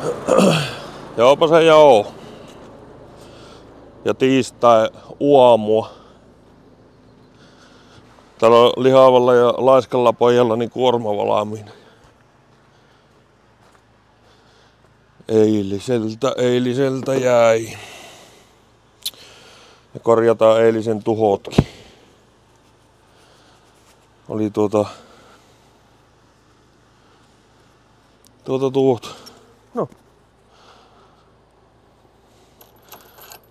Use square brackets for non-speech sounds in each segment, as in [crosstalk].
[clears throat] Joopa se joo. Ja tiistai uomua. Täällä on lihavalla ja laiskalla pojalla niin kuorma valmiina. Eiliseltä, eiliseltä jäi. Ja korjataan eilisen tuhotkin. Oli tuota... Tuota tuota. No.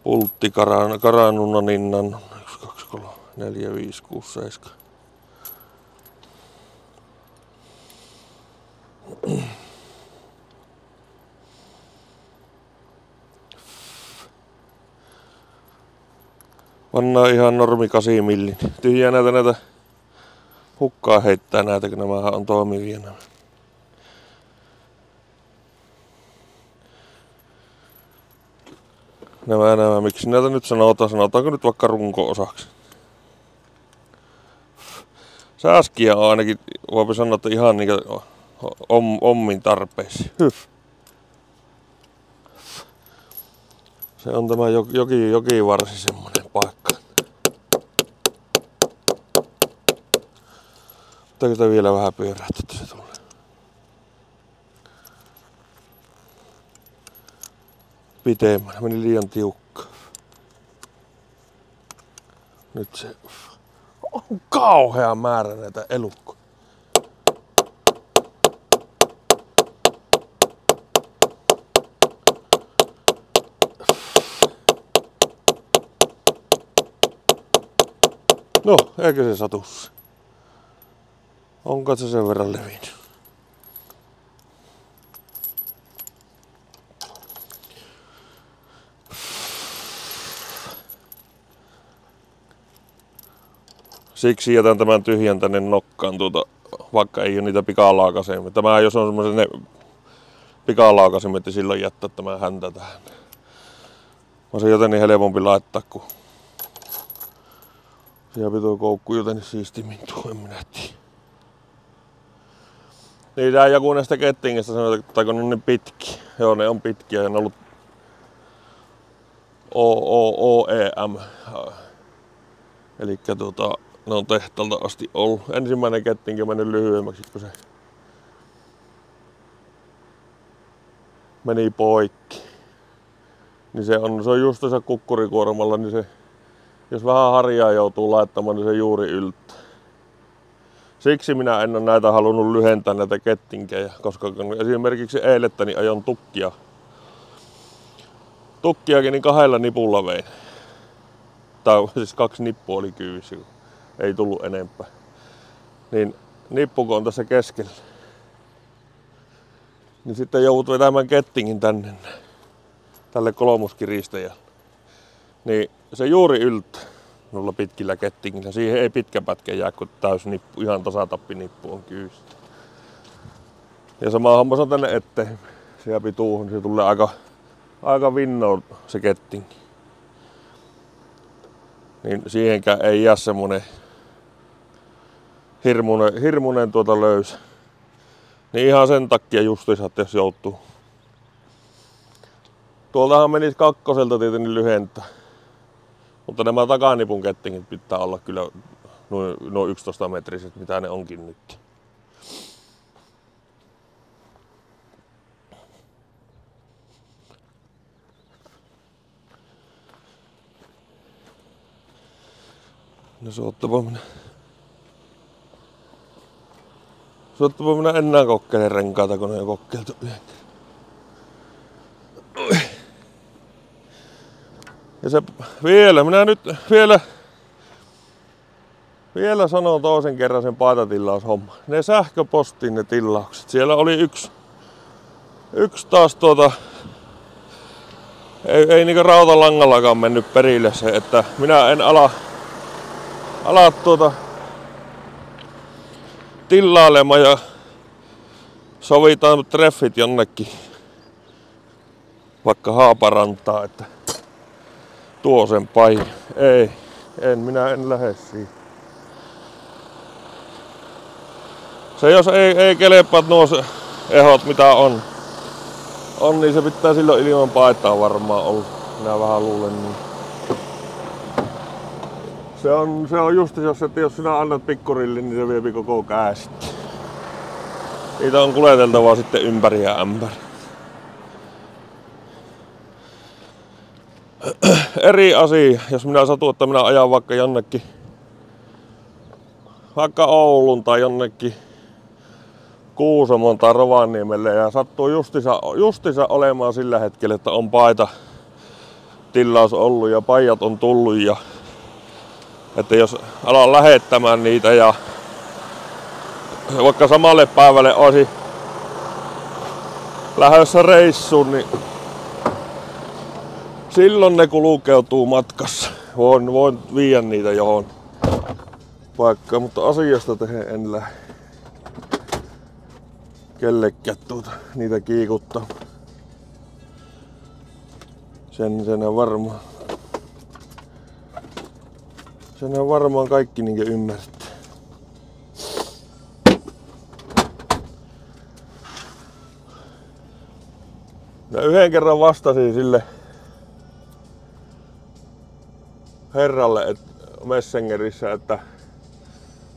Pultti karan, karanunna ninnan. 1, 2, 3, 4, 5, 6, 7. Pannaan ihan normi 8 millin. Tyhjää näitä näitä hukkaa heittää näitä, kun nämä on toimivia nämä. Nämä, nämä, miksi näitä nyt sanotaan, sanotaanko nyt vaikka runko-osaksi. Sääskiä on ainakin, voipi sanoa, että ihan niinku om, ommin tarpeisiin. Hyf. Se on tämä joki, jokivarsi semmonen paikka. Pitääkö vielä vähän pyörähtää, että se tulee? Pitemmän. Meni liian tiukka. Nyt se on kauhea määrä näitä elukkoja. No, eikö se satussa? Onko se sen verran levinnyt? Siksi jätän tämän tyhjän tänne nokkaan tuota, vaikka ei ole niitä pikalaakasemia. Tämä jos on semmoisen ne pikalaakasemia, että silloin jättää tämä häntä tähän. On se jotenkin helpompi laittaa, kun siellä pitää koukku jotenkin siistimmin tuo, en minä tiedä. Niin tää joku näistä kettingistä sanoi, että kun ne on niin pitki. Joo, ne on pitkiä ja ne on ollut OOEM. Eli tuota, ne on tehtaalta asti ollut. Ensimmäinen kettinki mennyt lyhyemmäksi, kun se meni poikki. Niin se on, se on just tässä kukkurikuormalla, niin se, jos vähän harjaa joutuu laittamaan, niin se juuri yltää. Siksi minä en ole näitä halunnut lyhentää näitä kettinkejä, koska esimerkiksi eilettäni ajon tukkia. Tukkiakin niin kahdella nipulla vein. Tai siis kaksi nippua oli kyyvissä, ei tullut enempää. Niin nippuko on tässä keskellä. Niin sitten joudut vetämään kettingin tänne, tälle kolmoskiristäjälle. Niin se juuri yltää noilla pitkillä kettingillä. Siihen ei pitkä pätkä jää, kun täys nippu, ihan tasatappinippu on kyyssä. Ja sama homma on tänne eteen. Siellä pituuhun, se tulee aika, aika vinnoon se kettinki. Niin siihenkään ei jää semmonen hirmunen, hirmunen tuota löysä. Niin ihan sen takia justiinsa, että jos joutuu. Tuoltahan menisi kakkoselta tietenkin lyhentää. Mutta nämä takanipun kettingit pitää olla kyllä noin, noin 11 metriset, mitä ne onkin nyt. No se ottapa minä. Se ottapa minä enää kokkele renkaita, kun on kokkeiltu yhden Ja se vielä, minä nyt vielä, vielä sanon toisen kerran sen paitatillaushomma. Ne sähköpostin ne tilaukset. Siellä oli yksi, yksi taas tuota, ei, ei niinku rautalangallakaan mennyt perille se, että minä en ala, ala tuota tillailemaan ja sovitaan treffit jonnekin vaikka Haaparantaa, että tuo sen pai. Ei, en, minä en lähde siihen. Se jos ei, ei kelepaa nuo ehot mitä on, on, niin se pitää silloin ilman paitaa varmaan olla. Minä vähän luulen niin. Se on, se on just jos, että jos sinä annat pikkurillin, niin se viepi koko käästä. Niitä on kuljeteltavaa sitten ympäri ja ämpäri. Eri asia, jos minä satun, että minä ajan vaikka jonnekin, vaikka Oulun tai jonnekin Kuusamon tai Rovaniemelle ja sattuu justissa, justissa olemaan sillä hetkellä, että on paita tilaus ollut ja pajat on tullut ja että jos alan lähettämään niitä ja vaikka samalle päivälle olisi lähdössä reissuun, niin silloin ne kulkeutuu matkassa. Voin, voin viiä niitä johon paikkaan, mutta asiasta tehen en lähde kellekään tuota, niitä kiikuttaa. Sen, sen on varmaan. Sen on varmaan kaikki niinkö ymmärtää. No yhden kerran vastasin sille herralle et, Messengerissä, että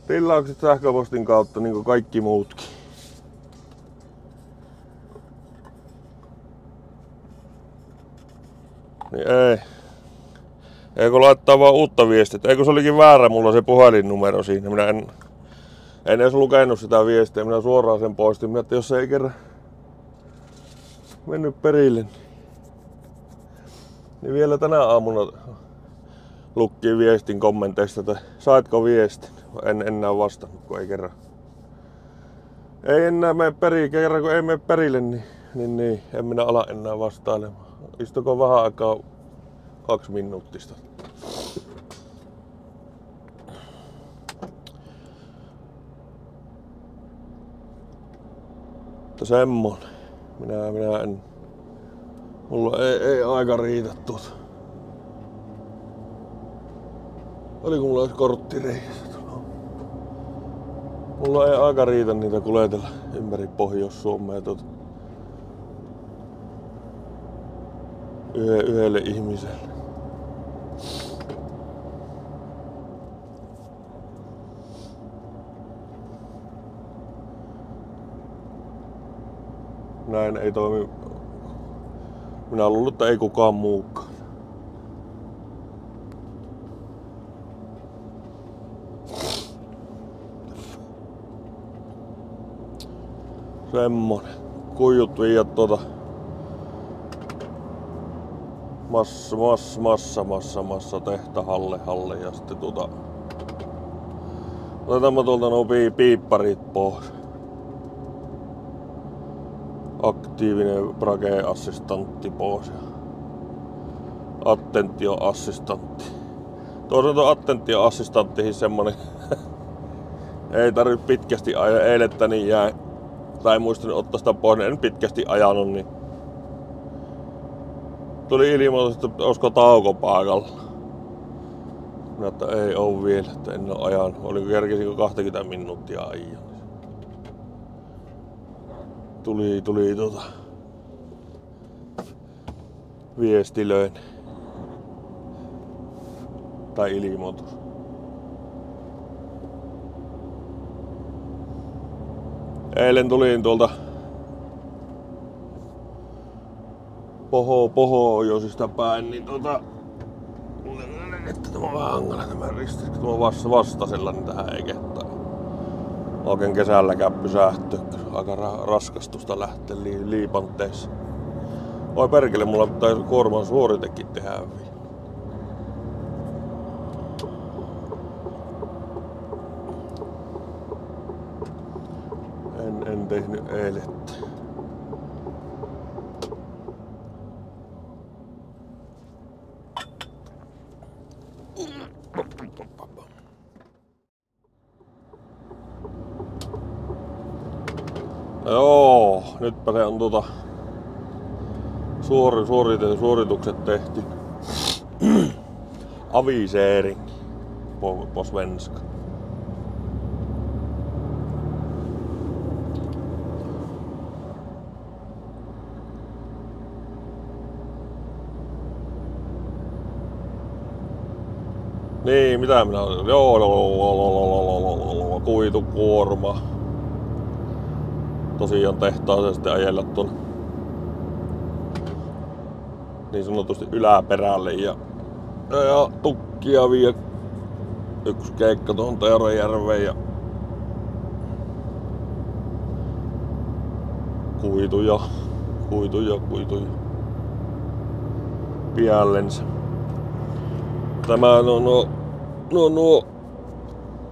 tilaukset sähköpostin kautta niin kuin kaikki muutkin. Niin ei. Eikö laittaa vaan uutta viestiä? Eikö se olikin väärä mulla se puhelinnumero siinä? Minä en, en edes lukenut sitä viestiä. Minä suoraan sen poistin. Minä, että jos se ei kerran mennyt perille, niin, niin vielä tänä aamuna lukki viestin kommenteista, että saitko viestin? En enää vastannut, kun ei kerran. Ei enää mene perille, kerran kun ei mene perille, niin, niin, niin en minä ala enää vastailemaan. Istuko vähän aikaa kaksi minuuttista. Mutta semmonen. Minä, minä en... Mulla ei, ei aika riitä tuota. Oliko mulla edes korttireissä? Mulla ei aika riitä niitä kuljetella ympäri Pohjois-Suomea tuota. yhdelle ihmiselle. Näin ei toimi. Minä luulen, että ei kukaan muukaan. Semmonen. Kujut viiä tuota massa, massa, massa, massa, massa tehtahalle halle ja sitten tuota otetaan mä tuolta nuo piipparit pois. Aktiivinen brage-assistantti pois ja attentio-assistantti. Toisaalta attentio-assistanttihin semmonen [laughs] ei tarvi pitkästi ajaa. Eilettä niin jää, tai muistin ottaa sitä pois, en pitkästi ajanut, niin tuli ilmoitus, että olisiko tauko paikalla. Minä, että ei oo vielä, että en ole ajanut. Oliko kerkisinkö 20 minuuttia ajan. Tuli, tuli tota viestilöin tai ilmoitus. Eilen tulin tuolta poho, poho josista päin, niin tota... Että tämä on vähän hankala tämä ristis, kun tämä vasta, vastasella, niin tähän ei kehtaa. Oikein kesälläkään pysähtyä, aika ra- raskastusta lähtee li- liipanteissa. Oi perkele, mulla pitää kuorman suoritekin tehdä vielä. En, en tehnyt eilettä. on tota suori, suori, suoritukset tehty. [clears throat] Aviseeri på, på svenska. Niin, mitä minä olen? Joo, kuitukuorma. Tosiaan tehtaaseen sitten ajella tuon niin sanotusti yläperälle ja, ja tukkia vie yksi keikka tuohon Teorajärveen ja kuituja, kuituja, kuituja piallensä. Tämä no, no, no, no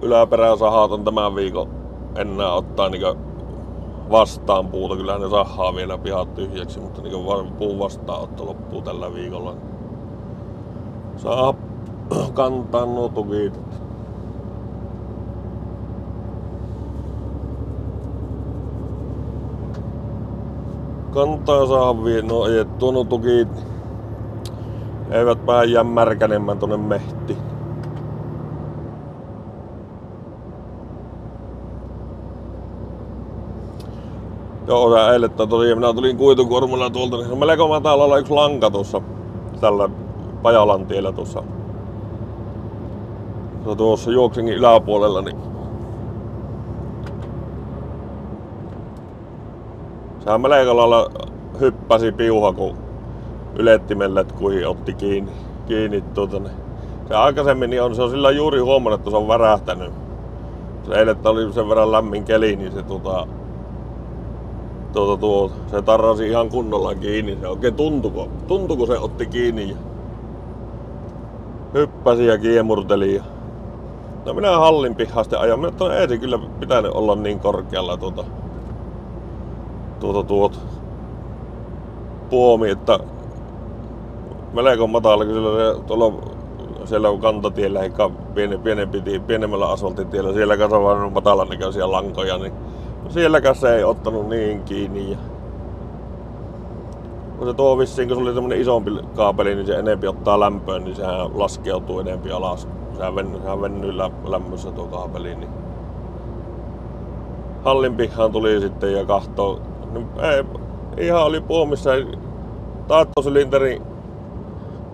yläperäsahat on tämän viikon enää ottaa niin vastaan puuta. Kyllä ne sahaa vielä pihat tyhjäksi, mutta niin puun vastaanotto loppuu tällä viikolla. Saa [clears throat] kantaa nuo tukit. Kantaa saa vielä, no ajettua nuo tukit. Eivät vähän jää märkänemmän tonne mehtiin. Joo, sä eilettä tosiaan. Minä tulin kuitukuormalla tuolta, niin se on melko matalalla yksi lanka tuossa tällä Pajalan tiellä tuossa. Se tuossa juoksengin yläpuolella, niin Sehän melko lailla hyppäsi piuha, kun ylettimelle kuin otti kiinni, kiinni tuota, niin. Se aikaisemmin niin on, se on sillä juuri huomannut, että se on värähtänyt. Se eilettä oli sen verran lämmin keli, niin se tuota, tuota, tuo, se tarrasi ihan kunnolla kiinni. Se oikein tuntuko, tuntuko se otti kiinni ja hyppäsi ja kiemurteli. Ja... No minä hallin pihasta ajan, mutta ei se kyllä pitänyt olla niin korkealla tuota, tuota, tuota puomi, että melko matala, kun siellä, tuolla, siellä on kantatiellä, eikä pieni, pienempi, pienemmällä asfaltitiellä, siellä kanssa on näköisiä lankoja, niin sielläkään se ei ottanut niin kiinni. Ja kun se tuo vissiin, kun se oli semmonen isompi kaapeli, niin se enempi ottaa lämpöä, niin sehän laskeutuu enempi alas. Sehän venny, sehän venny lämmössä tuo kaapeli. Niin hallin pihaan tuli sitten ja kahtoo. No, ei, ihan oli puomissa. Taattosylinterin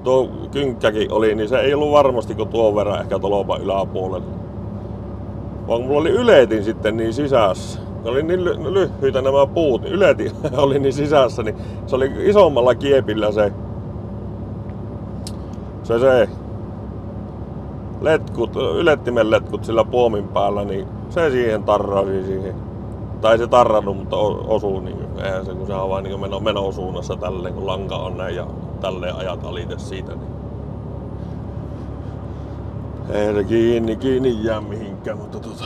tuo kynkkäkin oli, niin se ei ollut varmasti kuin tuon verran ehkä tolopa yläpuolella. Vaan mulla oli yletin sitten niin sisässä oli niin lyhyitä nämä puut, yleti [laughs] oli niin sisässä, niin se oli isommalla kiepillä se, se, se letkut, ylettimen letkut sillä puomin päällä, niin se siihen tarrasi siihen. Tai se tarrannut, mutta osuu, niin eihän se, kun se on vain niin meno, menosuunnassa tälleen, kun lanka on näin ja tälleen ajat alite siitä, niin ei se kiinni, kiinni jää mihinkään, mutta tota,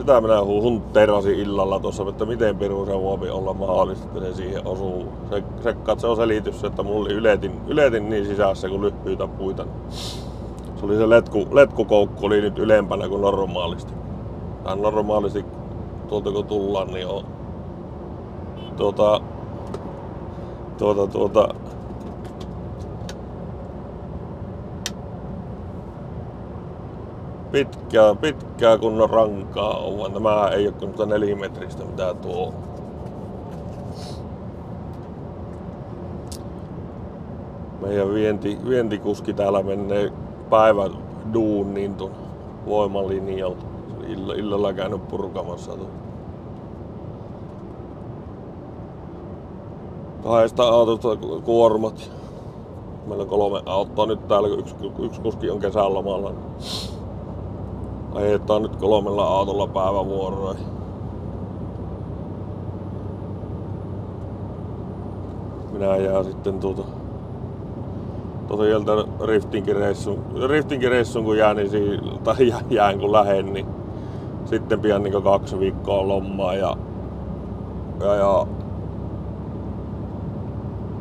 sitä minä hunterasin illalla tuossa, että miten piru se voi olla mahdollista, että se siihen osuu. Se, se katso selitys, että mulla oli yletin, yletin niin sisässä kuin lyhyitä puita. Se oli se letku, letkukoukku oli nyt ylempänä kuin normaalisti. Tai normaalisti tuolta kun tullaan, niin on tuota, tuota, tuota, pitkää, pitkää kunnon rankaa on, vaan tämä ei ole kuin nelimetristä mitä tuo Meidän vienti, vientikuski täällä menee päivän duuniin tuon voimalinjalta. Illa, illalla käynyt purkamassa tuon. Kahdesta autosta kuormat. Meillä on kolme autoa nyt täällä, yksi, yksi kuski on kesälomalla ajetaan nyt kolmella autolla päivävuoroja. Minä jää sitten tuota tosiaan riftinkin reissun, riftinkin reissun kun jään, niin si, tai jään kun lähen, niin sitten pian niin kaksi viikkoa lommaa ja, ja, ja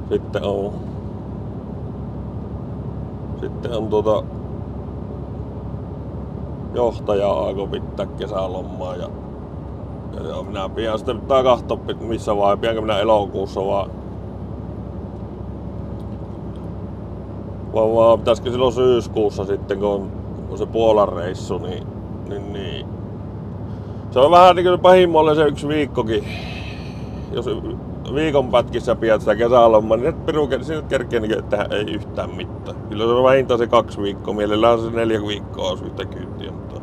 sitten on sitten on tuota johtaja alkoi pitää kesälomaa ja, ja, ja minä pian sitten pitää katsoa missä vai piankö minä elokuussa vaan vaan, vaan pitäisikö silloin syyskuussa sitten kun on, se Puolan reissu niin, niin, niin. Se on vähän niin pahimmalle se yksi viikkokin. Jos viikon pätkissä pidät sitä kesälommaa, niin et peru, sinne kerkee niin tehdä ei yhtään mitään. Kyllä se on vähintään se kaksi viikkoa, mielellään se neljä viikkoa olisi yhtä kyytiä, mutta...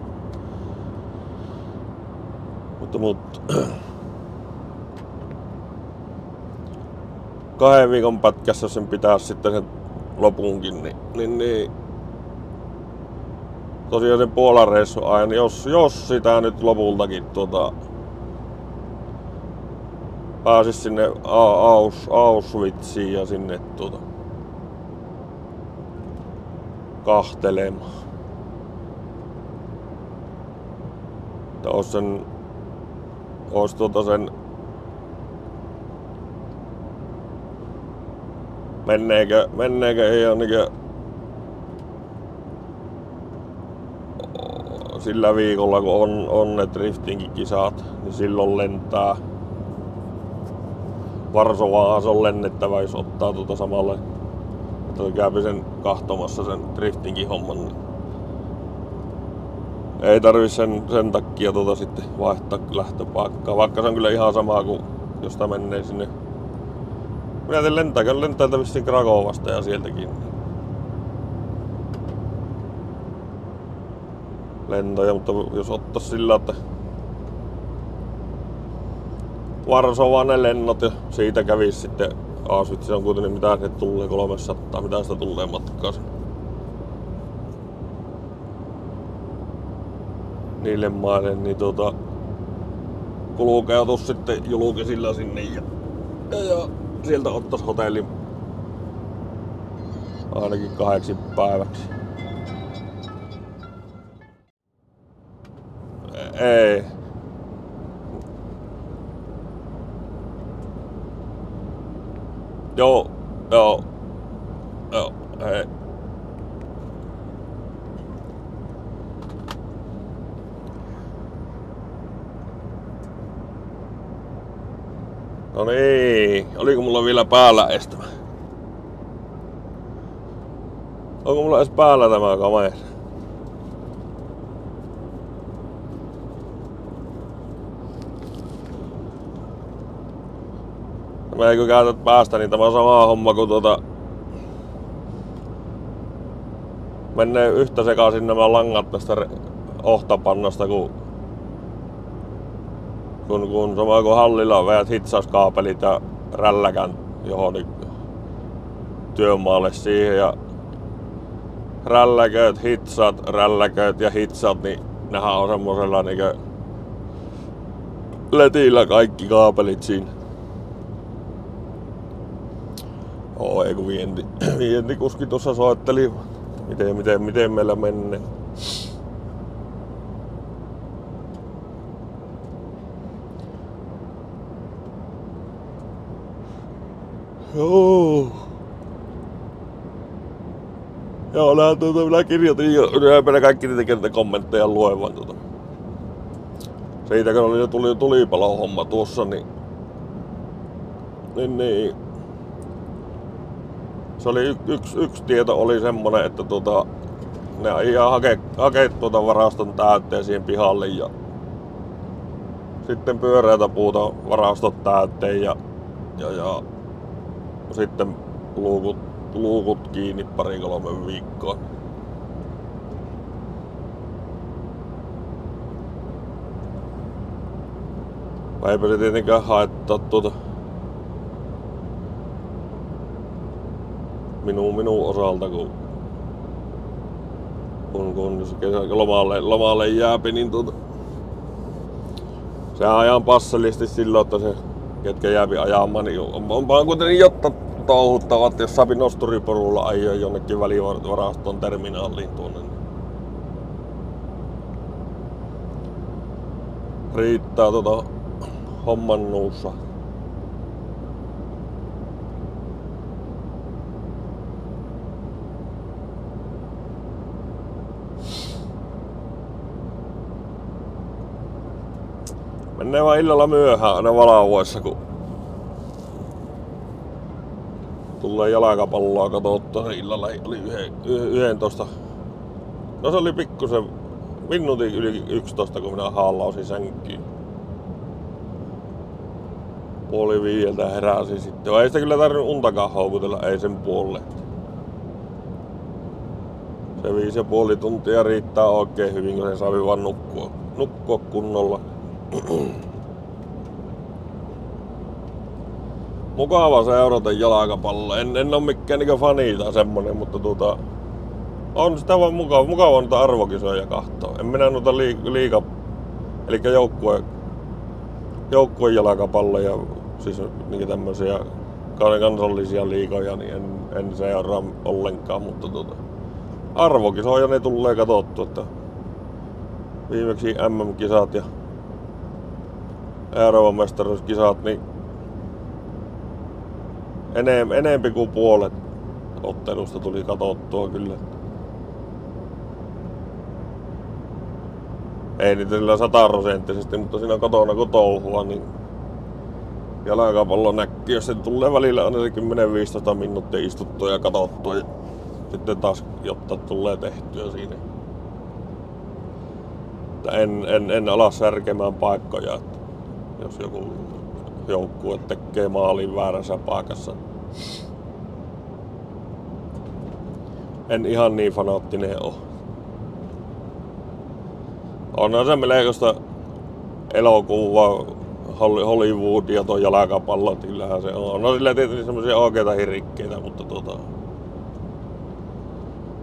Mutta, mutta kahden viikon pätkässä sen pitää sitten sen lopunkin, niin, niin, niin tosiaan sen Puolan reissu aina, jos, jos sitä nyt lopultakin tuota, pääsis sinne Aus, Auschwitziin ja sinne tuota, kahtelemaan. Että ois sen, ois tuota sen menneekö, menneekö ei niinkö sillä viikolla kun on, on ne driftingin kisat, niin silloin lentää Varsovaan se on lennettävä, jos ottaa tuota samalle. Että käypi sen kahtomassa sen driftingin homman. Niin ei tarvi sen, sen takia tuota sitten vaihtaa lähtöpaikkaa. Vaikka se on kyllä ihan sama kuin jos sitä menee sinne. Minä teen lentääkö lentää vissiin Krakovasta ja sieltäkin. lentoja, mutta jos ottais sillä, että Varsovaan lennot ja siitä kävisi sitten Auschwitz, on kuitenkin mitä ne tulee 300, mitä sitä tulee matkaa niille maille, niin tota, kulkeutus sitten julkisilla sinne ja, ja, ja sieltä ottais hotellin ainakin kahdeksi päiväksi. Ei. Joo, joo, joo, hei. No niin, oliko mulla vielä päällä estämä? Onko mulla edes päällä tämä kamera? Mä eikö käytät päästä, niin tämä on sama homma kuin tuota... Menee yhtä sekaisin nämä langat tästä ohtapannasta, kun kun, kun sama kuin hallilla veät hitsauskaapelit ja rälläkän johonkin työmaalle siihen ja rälläköt, hitsat, rälläköt ja hitsat, niin nehän on semmosella niinkö letillä kaikki kaapelit siinä. Oo, ei kun vienti, [clears throat] vientikuski tuossa soitteli, miten, miten, miten meillä menee. Joo. Joo, nää, tuota, minä kirjoitin jo ylempänä kaikki niitä kommentteja luevan tuota. Siitä kun oli jo tuli, tulipalo homma tuossa, niin, niin, niin se oli y, yksi, yksi tieto oli semmonen, että tota, ne ihan hake, hake tuota varaston täytteeseen pihalle ja sitten pyöreitä puuta varastot täytteen ja, ja, ja sitten luukut, luukut kiinni pari kolme viikkoa. Eipä se tietenkään haittaa tuota minun, minun osalta, kun, kun, kun lomalle, lomalle jääpi, niin tuota, se ajan passelisti silloin, että se ketkä jääpi ajamaan, niin on, on vaan kuitenkin jotta touhuttavat, jos saapi nosturiporulla ajaa jonnekin välivaraston terminaaliin tuonne. Niin riittää tota homman nuussa. Mennään vaan illalla myöhään aina valavoissa, kun tulee jalkapalloa katsottua. Illalla oli 11. No se oli pikkusen minuutin yli 11, kun minä haalausin sänkyyn. puoli viieltä heräsi sitten. Ei sitä kyllä tarvinnut untakaan houkutella, ei sen puolelle. Se viisi ja puoli tuntia riittää oikein hyvin, kun se saa vaan nukkua, nukkua kunnolla. [clears throat] Mukava seurata jalkapalloa. En, en ole mikään niinku fani tai semmonen, mutta tuota, on sitä vaan mukava, mukava noita arvokisoja kahtoa. En minä noita liika, liika eli joukkue, joukkue jalkapalloja, siis niin tämmöisiä kansallisia liikoja, niin en, en seuraa ollenkaan, mutta tuota, arvokisoja ne tulee katsottu, että viimeksi MM-kisat ja Euroopan mestaruuskisat, niin enem, enempi kuin puolet ottelusta tuli katsottua kyllä. Ei niitä sillä sataprosenttisesti, mutta siinä kotona kun touhua, niin jalkapallo näkyy, jos se tulee välillä se 10-15 minuuttia istuttua ja katsottua. Ja sitten taas, jotta tulee tehtyä siinä. En, en, en ala särkemään paikkoja, että jos joku joukkue tekee maalin väärässä paikassa. En ihan niin fanaattinen ole. Onhan se melkoista elokuva Hollywood ja tuo jalkapallo, kyllähän se on. No sillä tietysti semmoisia oikeita hirikkeitä, mutta tota...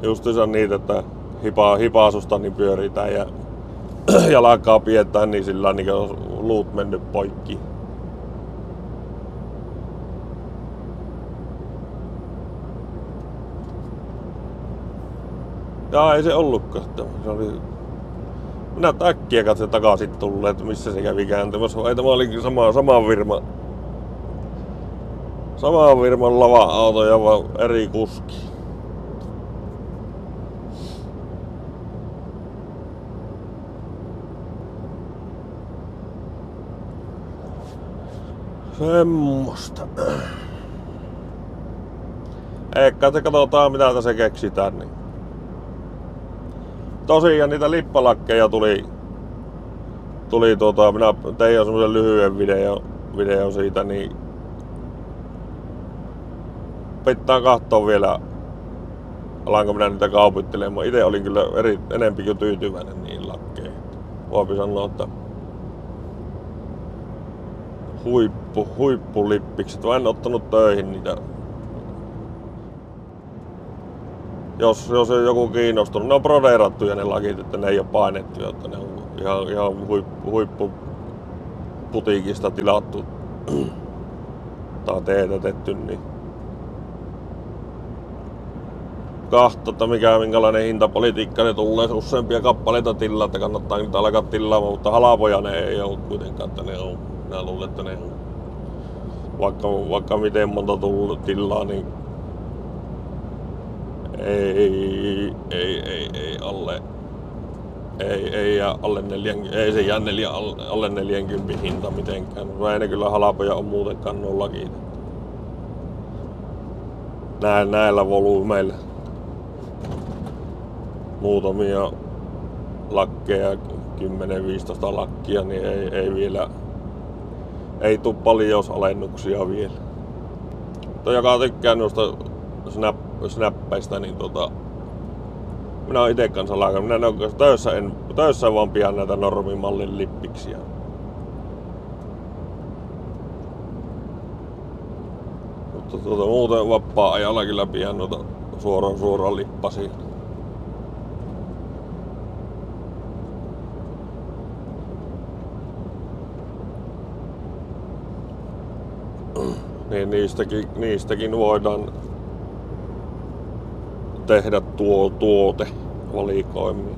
Justiinsa niitä, että hipa, hipaasusta niin pyöritään ja [clears throat] jalkaa pidetään, niin sillä niin luut mennyt poikki. Ja ei se ollutkaan. Se oli... Minä äkkiä katsoin takaisin tullut, että missä se kävi kääntämässä. Ei tämä oli sama, sama virma. Sama virman lava-auto ja vaan eri kuski. Semmosta. Eikä se katsotaan mitä tässä keksitään. Niin tosiaan niitä lippalakkeja tuli, tuli tuota, minä tein jo semmoisen lyhyen video, video siitä, niin pitää katsoa vielä, alanko minä niitä kaupittelemaan. Itse olin kyllä eri, enempi kuin tyytyväinen niihin lakkeihin. Voipi sanoa, että huippu, huippulippikset. Mä en ottanut töihin niitä. Jos, jos on joku kiinnostunut, ne on brodeerattuja ne lakit, että ne ei ole painettuja, että ne on ihan, ihan huippu, huippu putiikista tilattu [clears throat] tai teetätetty, niin kahto, että mikä, minkälainen hintapolitiikka ne tulee. Useampia kappaleita tilaa, että kannattaa niitä alkaa tilaamaan, mutta halapoja ne ei ole kuitenkaan, että ne on, minä luulen, että ne vaikka, vaikka miten monta tullut tilaa, niin ei, ei, ei, ei alle, ei, ei ja alle neljän, ei se jää neljä, alle, alle 40 hinta mitenkään. Mä kyllä halapoja on muuten kannullakin. Näillä, näillä volyymeillä muutamia lakkeja, 10-15 lakkia, niin ei, ei vielä, ei tuu paljon alennuksia vielä. Mutta joka tykkää noista snap snappeista, niin tota, minä olen itse kanssa laaka. Minä en ole töissä, en, töissä vaan pian näitä normimallin lippiksiä. Mutta tuota, muuten vapaa-ajalla kyllä pian noita suoraan suoraan lippasia. Niin niistäkin, niistäkin voidaan tehdä tuo tuote valikoimia.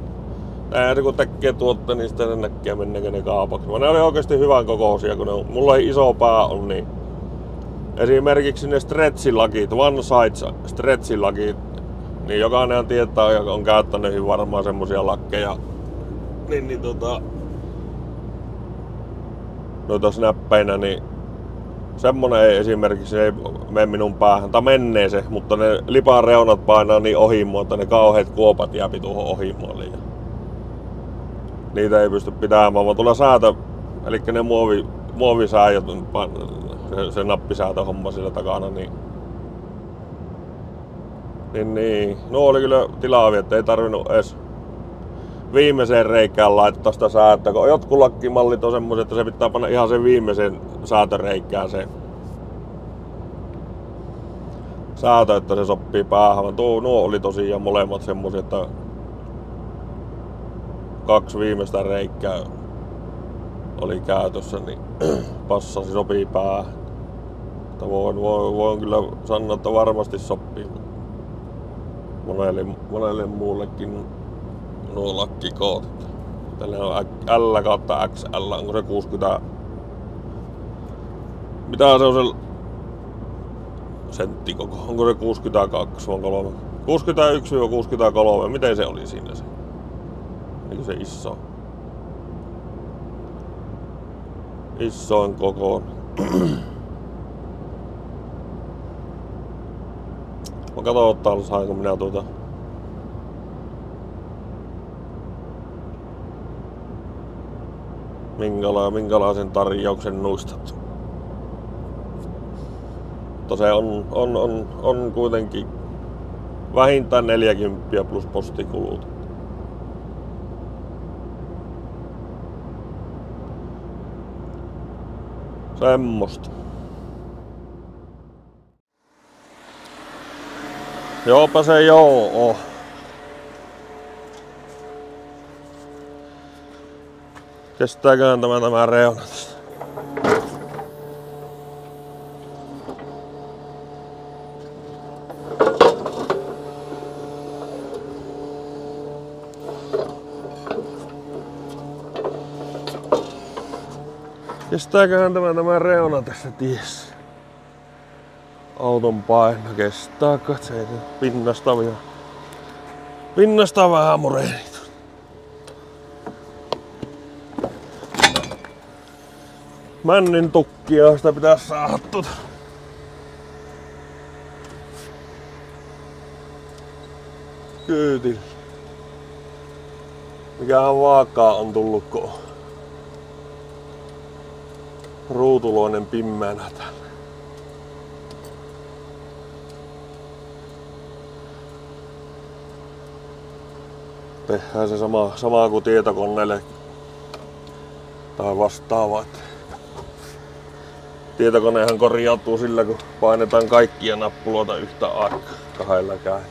Näin kun tekee tuotte, niin sitten näkee mennäkö ne kaapaksi. ne oli oikeasti hyvän kokoisia, kun ne, mulla ei iso pää on, niin esimerkiksi ne stretchilakit, one size stretchilakit, niin jokainen tietää ja on käyttänyt varmaan semmosia lakkeja. Niin, niin tota, noita snäppeinä, niin semmonen ei esimerkiksi ei mene minun päähän, tai menee se, mutta ne lipan reunat painaa niin ohimoon, että ne kauheat kuopat jääpi tuohon ohimoon liian. Niitä ei pysty pitämään, vaan tulee säätö, eli ne muovi, muovisääjät se, se nappisäätöhomma sillä takana, niin niin, niin. No oli kyllä tilaavia, että ei tarvinnut edes viimeiseen reikään laittaa sitä säätöä. Kun jotkut lakkimallit on semmoiset, että se pitää panna ihan sen viimeisen säätöreikään se säätö, että se sopii päähän. Tuo, nuo oli tosiaan molemmat semmoisia, että kaksi viimeistä reikää oli käytössä, niin [clears throat] passasi sopii päähän. Voin, voin, voin kyllä sanoa, että varmasti sopii monelle, monelle muullekin nuo lakkikootit. Tällä on L kautta XL, onko se 60... Mitä se on se sentti koko? Onko se 62 vai 3? 61-63, miten se oli siinä se? Eikö se iso? Isoin koko. [clears throat] Mä katson ottaa, saanko minä tuota minkäla- minkälaisen tarjouksen nuistat. Mutta se on, on, on, on kuitenkin vähintään 40 plus postikulut. Semmosta. Joopa se joo Kestääköhän tämä tämä reuna tästä? Kestääköhän tämä tämä reuna tässä tiessä? Auton paino kestää, katseet pinnasta vielä. Pinnasta vähän mureenit. Männin tukkia sitä pitää saada tuota. Kyytillä. Mikähän vaakaa on tullut, kun ruutuloinen pimmeänä täällä. Tehdään se sama, sama kuin tietokoneelle tai vastaava. Tietokonehan korjautuu sillä, kun painetaan kaikkia nappuloita yhtä aikaa kahdella käy.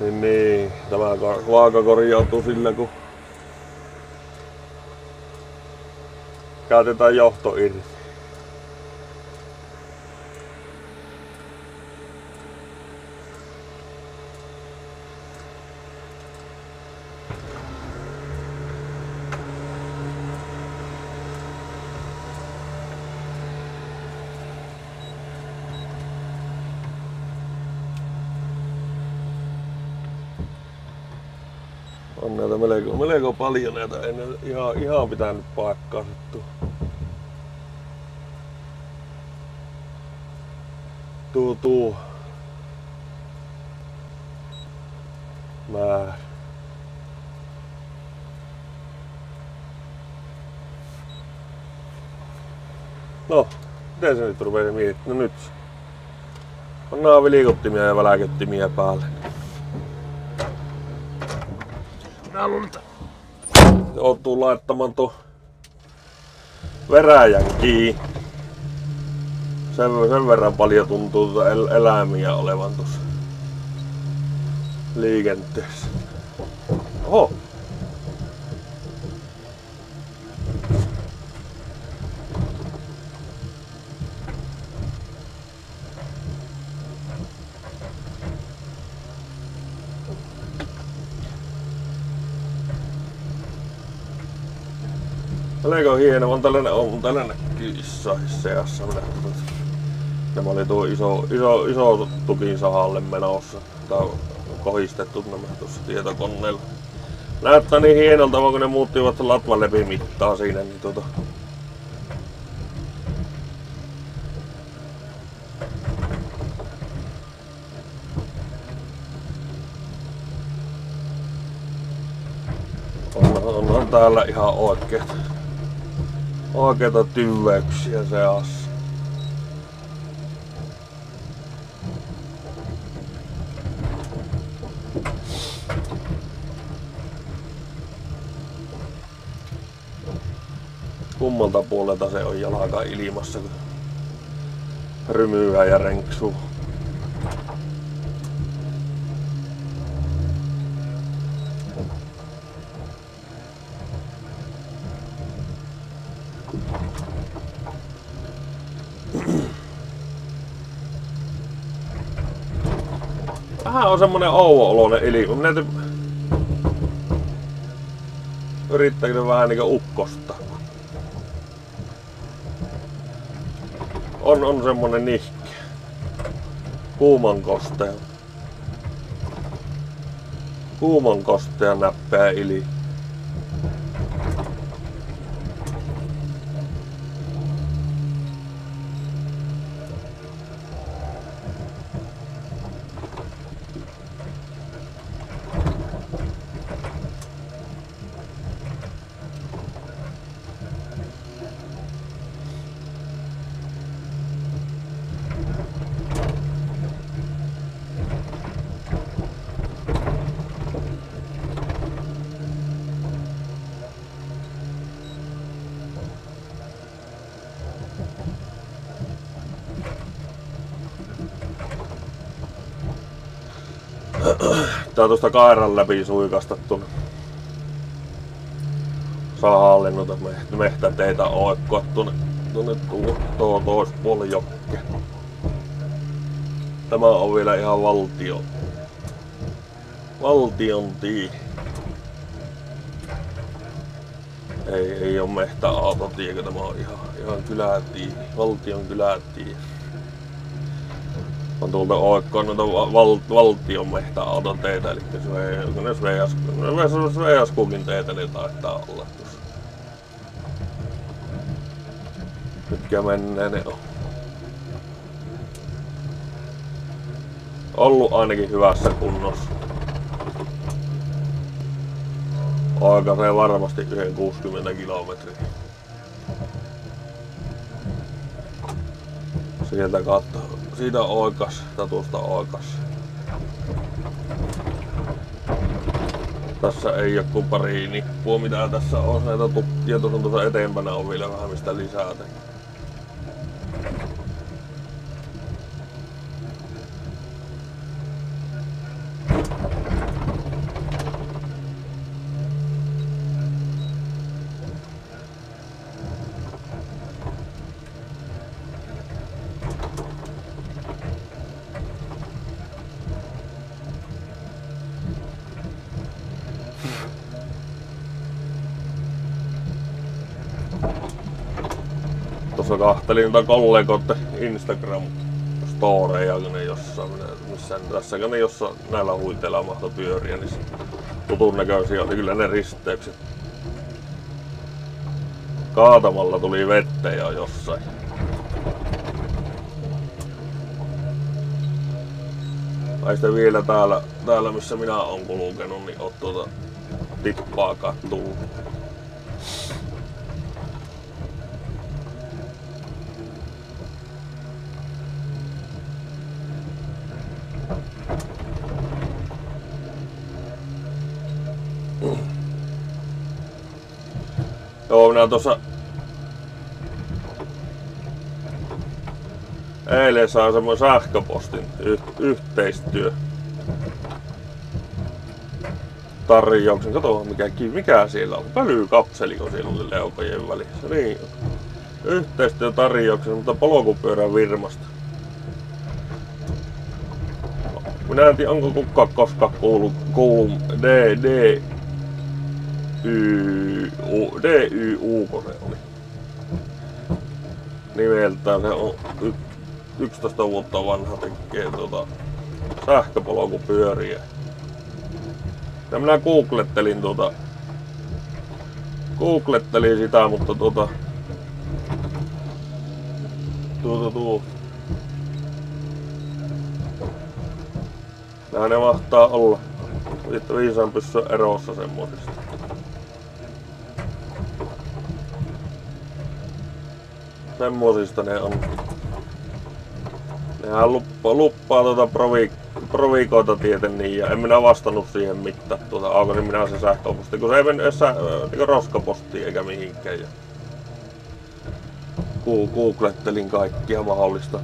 Niin, niin. Tämä vaaka korjautuu sillä, kun käytetään johto irti. Näitä melko, melko paljon näitä, ei ne ihan, ihan pitänyt paikkaa sattua. Tuu, tuu. Määrä. No, miten se nyt rupeaa miettimään? No nyt. Pannaan vilikottimia ja väläköttimiä päälle. Mä luulen, että joutuu laittamaan tuon veräjän kiinni. Sen, sen verran paljon tuntuu tuota el- eläimiä olevan tuossa liikenteessä. Oho, Hieno, on tällainen, on tällainen kissa seassa. Nämä oli tuo iso, iso, iso tukin sahalle menossa. Tää on kohistettu nämä tuossa tietokoneella. Näyttää niin hienolta, kun ne muuttivat latvan lepimitta siinä, niin tuota, onhan täällä ihan oikeet, oikeita tyveyksiä seassa. kummalta puolelta se on jalka ilmassa, kun rymyää ja renksuu. Vähän on semmonen ouvo-oloinen ilma. Minä yrittääkö vähän niinku ukkosta. on, on semmonen nihke. Kuuman kostea. Kuuman kostea näppää ili. Tää tuosta kairan läpi suikastettu sahalle noita mehtäteitä oikkoa tuonne, tuonne tuo, tuo jokke. Tämä on vielä ihan valtio. Valtion tii. Ei, ei oo mehtäautotie, tämä on ihan, ihan kylätii. Valtion kylätii on tuolta oikkoon noita val, valtion teitä, eli ne Sveaskukin teitä niin taitaa olla tuossa. Mitkä menee ne on. Ollut ainakin hyvässä kunnossa. Aika varmasti yhden 60 kilometriä. Sieltä katsoo siitä oikas, tatusta oikas. Tässä ei ole kuin pari nippua, mitä tässä on. Näitä tukkia tuossa eteenpäin on vielä vähän mistä lisää. Tuossa kahtelin noita kollegoiden Instagram storeja, kun ne jossain, missä tässä ne jossain näillä huiteilla mahto pyöriä, niin tutun näköisiä oli kyllä ne risteykset. Kaatamalla tuli vettä ja jossain. Tai sitten vielä täällä, täällä missä minä olen kulkenut, niin on tuota tippaa kattuu. Minä tuossa eilen saan semmoinen sähköpostin y- yhteistyö tarjouksen. Kato mikä, mikä siellä on. Pälykapseli on siellä leukojen välissä. Niin. Yhteistyötarjouksen, mutta polkupyörän virmasta. Minä en tiedä, onko kukaan koskaan kuullut, kuullut D, D, Y, U, D, Y, U, se oli. Nimeltään se on 11 vuotta vanha tekee tuota sähköpolkupyöriä. Ja minä googlettelin tuota googlettelin sitä, mutta tuota tuota tuo Nämä ne mahtaa olla. Sitten viisaan pysyä erossa semmoisista. Semmosista ne on. Nehän luppaa, luppaa tuota provi, provikoita tieten niin ja en minä vastannut siihen mitään. Tuota, aukasin minä se sähköposti, kun se ei mennyt edes niin roskapostiin eikä mihinkään. Ja googlettelin kaikkia mahdollista.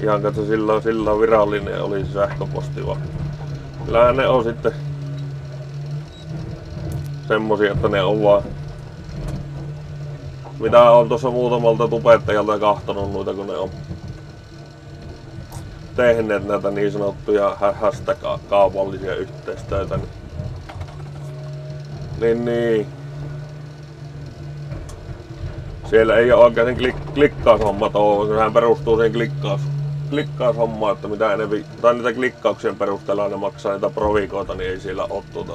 Ihan katso silloin, silloin virallinen oli se sähköposti vaan. Kyllähän ne on sitten semmosia, että ne on vaan mitä on tuossa muutamalta tubettajalta kahtonut noita, kun ne on tehneet näitä niin sanottuja hashtag-kaupallisia yhteistöitä. Niin, niin, niin. Siellä ei ole oikein klik- klikkaushommat ole, sehän perustuu siihen klikkaus, klikkaushommaan, että mitä enemmän, tai niitä klikkauksien perusteella ne maksaa niitä provikoita, niin ei siellä ole tuota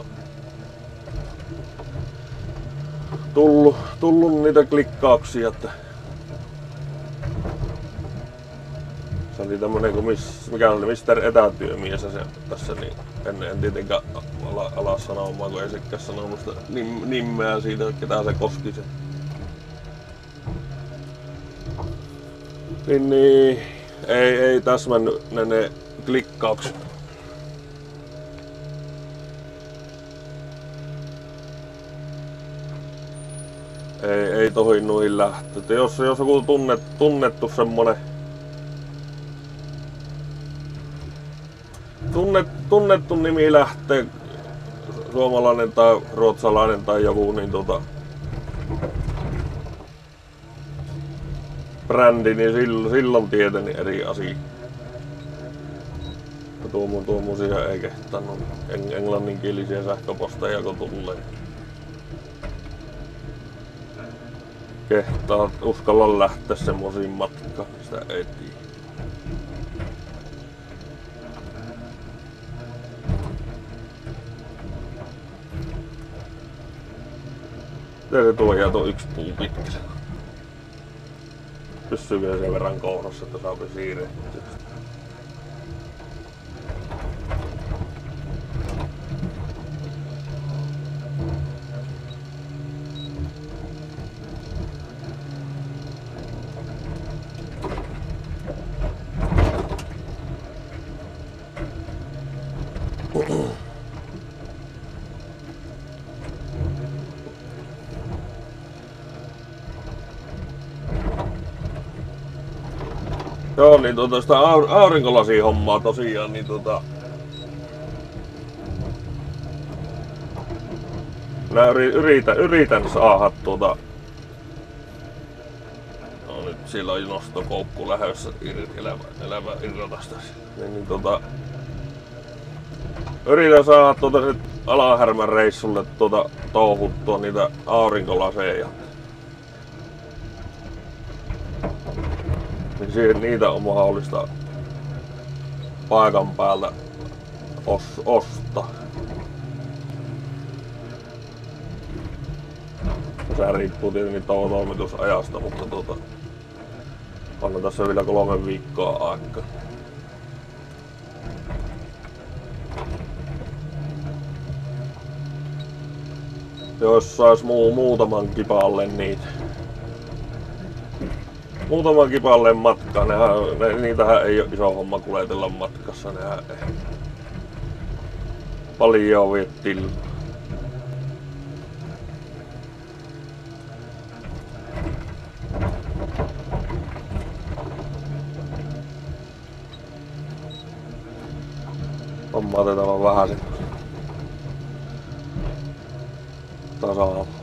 tullut, tullut niitä klikkauksia, että se oli tämmönen kuin miss, mikä oli Mr. Etätyömies se tässä, niin en, en tietenkään ala, ala sanomaan, kun ei sekään sanonut sitä nim, nimeä siitä, ketä se koski se. Niin, niin ei, ei täsmännyt ne, ne klikkaukset. Ei, ei tohi noin lähteä. Jos, jos joku tunnet, tunnettu semmonen tunnet, tunnettu nimi lähtee, suomalainen tai ruotsalainen tai joku, niin tota, brändi, niin silloin, silloin tieteni eri asia. Tuo, tuommoisia ei kehtannut englanninkielisiä sähköposteja kun tulee. Kehtaa uskalla lähteä semmoisiin matkaan, sitä ei tiedä. se tuo ja tuo yksi puu pitkä. Pysyy vielä sen verran kohdassa, että saa siirrettyä. Joo, niin tuota sitä aurinkolasi hommaa tosiaan, niin tota... Mä yritän, yritän saada tuota... No nyt siellä on nostokoukku lähdössä elävä, elävä irrotasta. Niin, niin tota... Yritän saada tuota nyt Alahärmän reissulle tuota touhuttua niitä aurinkolaseja. Siihen, niitä on mahdollista paikan päältä os, ostaa. Se riippuu tietenkin toimitusajasta, mutta tuota, on tässä vielä kolme viikkoa aikaa. Jos sais muu, muutaman kipalle niitä muutaman kipalleen matkaa. Nehän, ne, niitähän ei ole iso homma kuljetella matkassa. Nehän ei. Paljon viettiin. Homma otetaan vähän sen tasalla.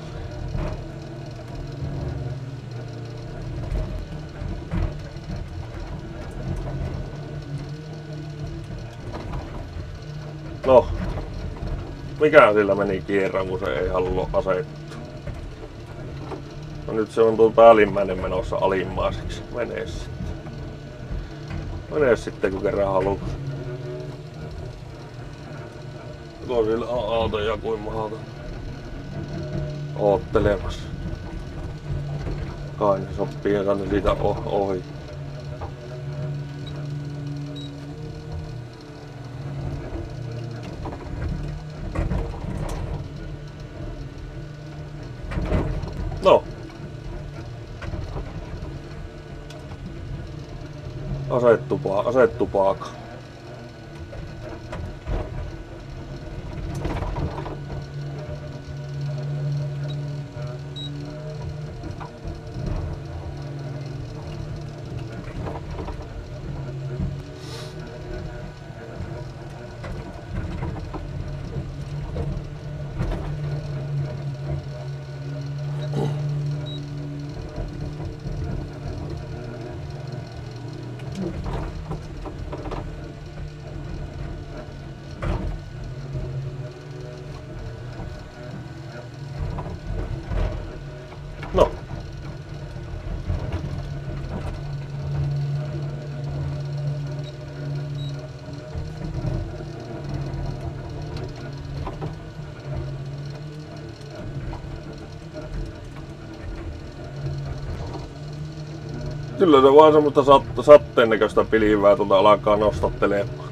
Mikä sillä meni kierran, kun se ei halua asettua. No nyt se on tuo päällimmäinen menossa alimmaiseksi. Menee sitten. Menee sitten kun kerran haluaa. Joko sillä on autoja kuin mahdoton. Oottelemassa. Kai ne sopii ja siitä ohi. block Kyllä se vaan semmoista sat- satteen näköistä pilvää tuolta alkaa nostattelemaan.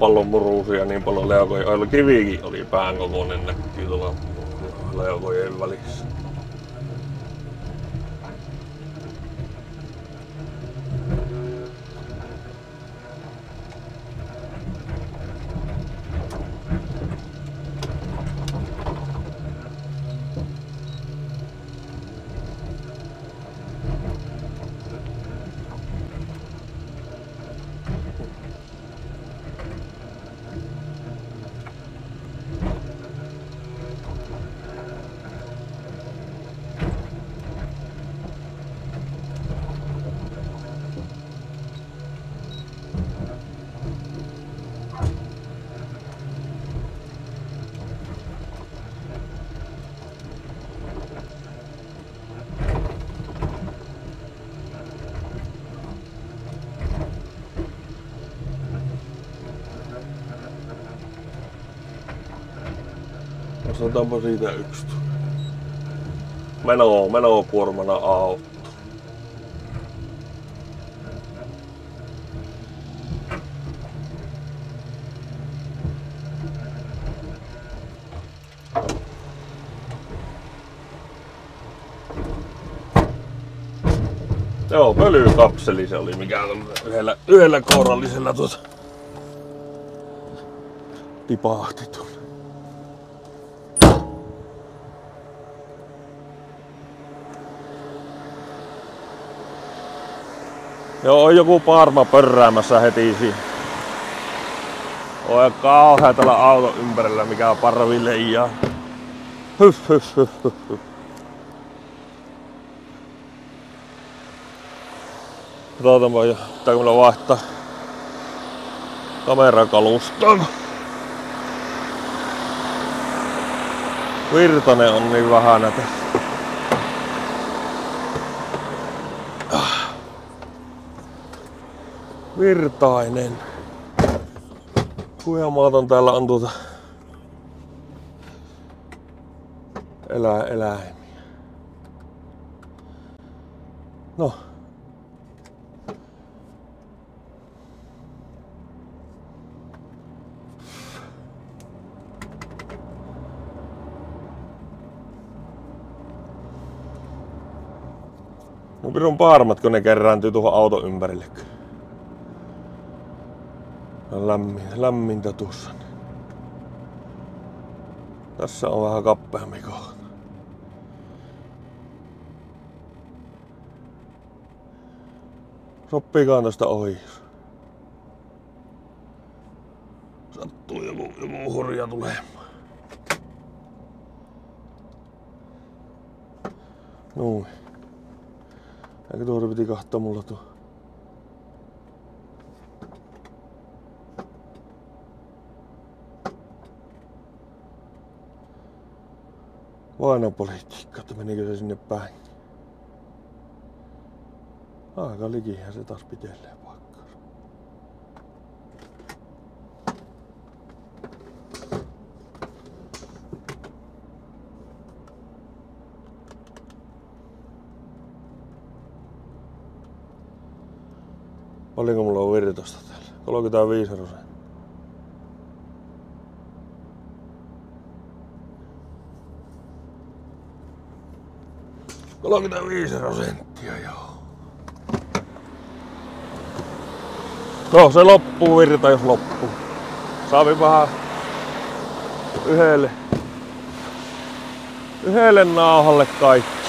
Maapallon muruusia niin paljon leukoja. Ailla kivikin oli pään kokoinen näkyy tuolla leukojen välissä. Otetaanpa siitä yksi. Meno, meno kuormana auto. Joo, pölykapseli se oli, mikä on yhdellä, yhdellä kourallisella tuota tipahti tuonne. Joo, on joku parma pörräämässä heti siinä. On kauhea tällä auton ympärillä, mikä on parvi leijaa. Hyh, hyh, hyh, hyh, hyh. Katsotaanpa jo, pitääkö meillä vaihtaa kamerakalustoa. Virtanen on niin vähän näitä. Virtainen. Kuijamaaton täällä on tuota elä, eläimiä. No. No pirun paarmat, kun ne kerääntyy tuohon auton ympärille. Lämmin, lämmintä tuossa. Tässä on vähän kappeampi kohta. Soppikaan tästä ohi. Sattuu joku, joku hurja tulemaan. Noin. Eikö tuoda piti kahtaa mulla tuo? Vainopolitiikka, että menikö se sinne päin. Aika likihän se taas pitelee paikkaa. Paljonko mulla on virtosta täällä? 35 prosenttia. 35 prosenttia, joo. No se loppuu virta, jos loppuu. Saavi vähän yhdelle, yhdelle nauhalle kaikki.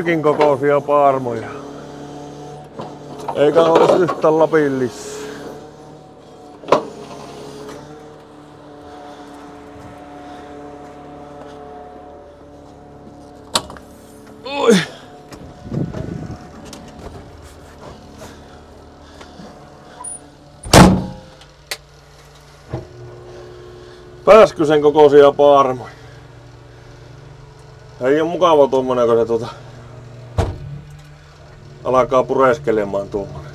Nyrkin kokoisia paarmoja. Eikä ole yhtä lapillis. Oi. Pääskö sen kokoisia paarmoja? Ei ole mukava tuommoinen, kun se tuota, alkaa pureskelemaan tuommoinen.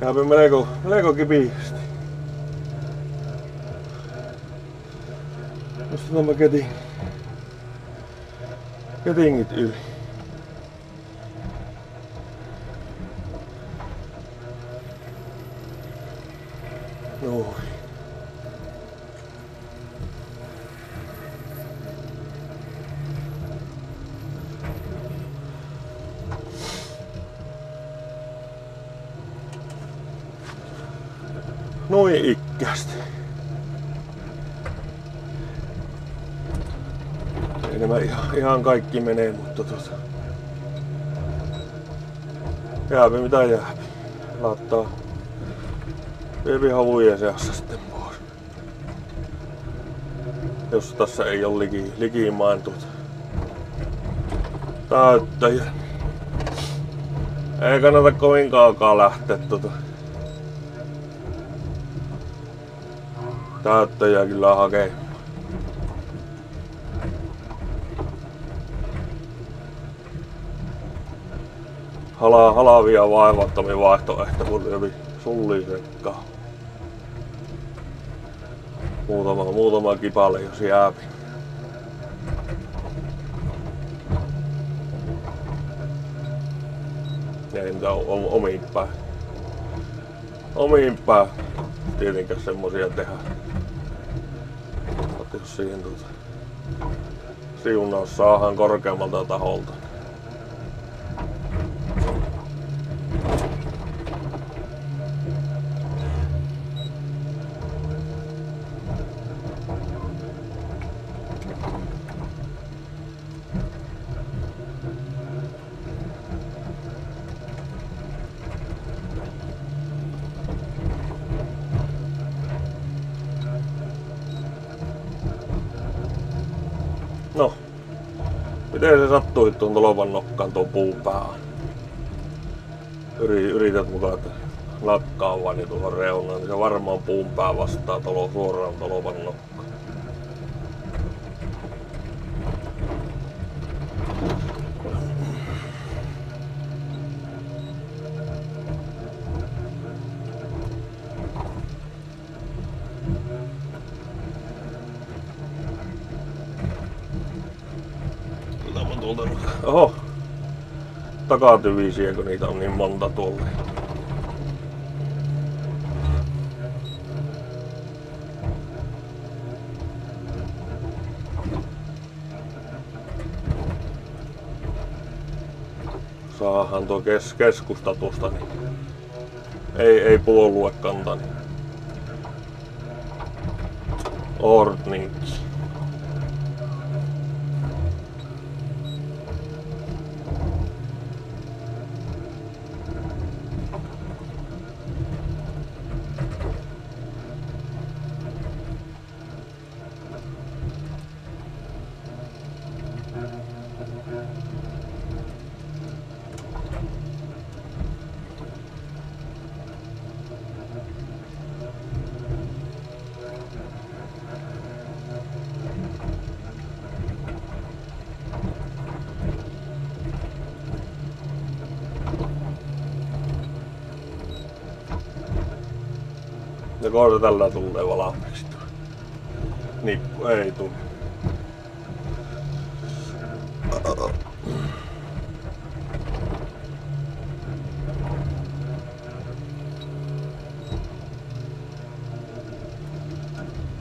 Käypi melko, melko kipiästi. Nostetaan mä ketin, ketingit yli. Noin ikkästi. Ei nämä ihan, kaikki menee, mutta tota... Jääpi mitä jääpi. Laittaa Viepi havujen seassa sitten pois. Jos tässä ei ole liki, likimaan tuota täyttäjä. Ei kannata kovin kaukaa lähteä tuota täyttäjää kyllä hakee. Hala, halavia vaivattomia vaihtoehto, kun jokin sulli sekkaa. Muutama, muutama kipale jos jääpi. Ei niitä omiin päin. Omiin päin tietenkään semmosia tehdä. Mutta jos siihen tuota siunaus saahan korkeammalta taholta. Tuohon reunaan, niin se varmaan puun pää vastaa tolo, suoraan tolovan nokkaan. tuolta. Oho. Takatyvisiä, kun niitä on niin monta tuolla. Saahan tuo kes, keskustatusta, niin ei, ei puoluekanta, niin Ordninkki. Ja kohta tällä tulee valmiiksi. Nippu ei tule.